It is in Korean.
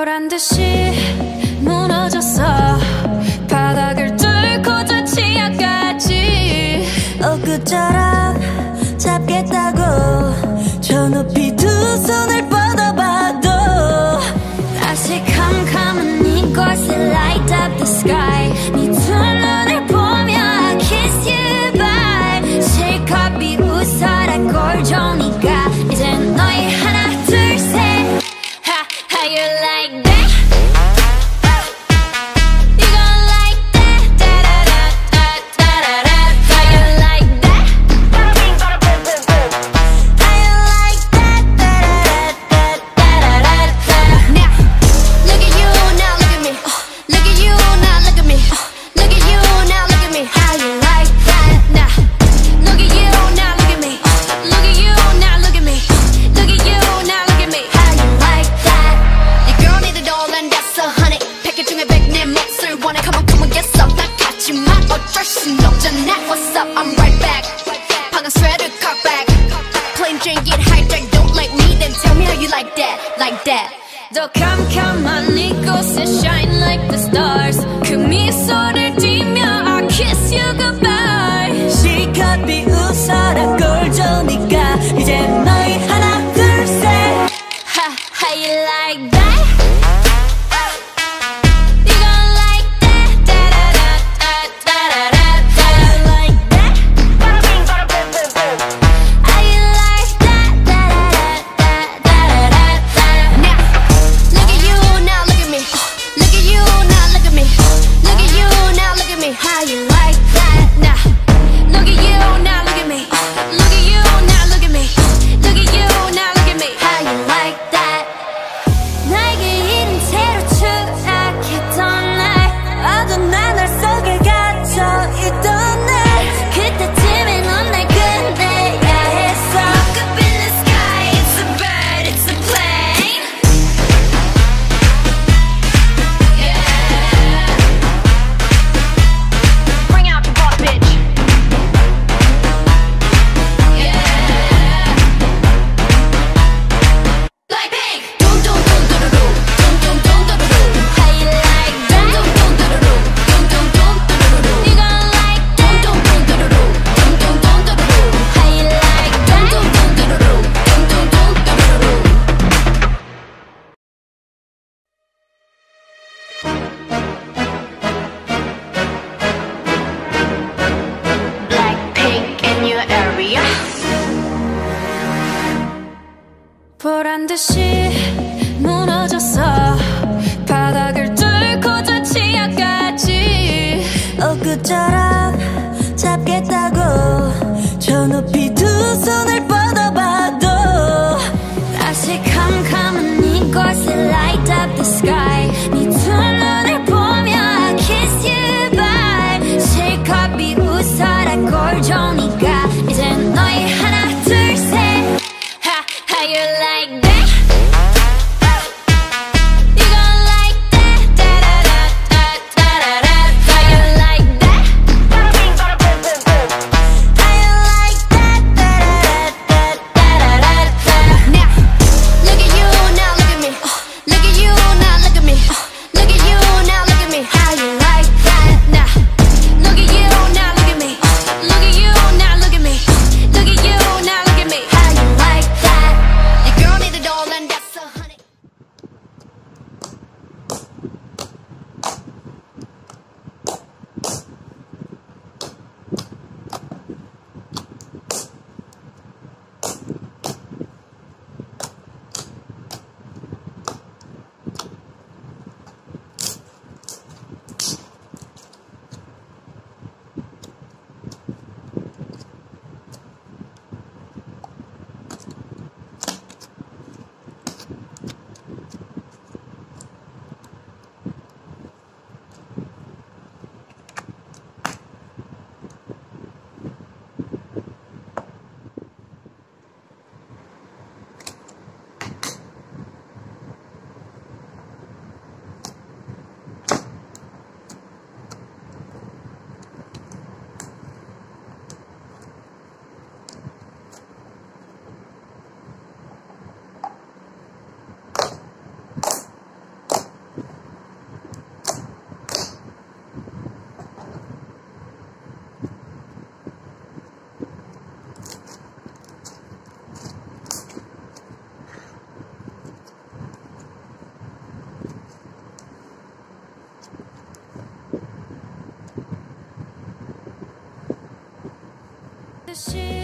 거란 듯이 무너졌어. 바닥을 뚫고 저 치아까지. 엊그저라 what's up? I'm right back. sweater Plain get don't like me then tell me how you like that like that. shine like the stars. 금이 쏟아 보란 듯이 무너졌어. 바닥을 뚫고 저 치아까지. 엊그처럼 잡겠다. 心。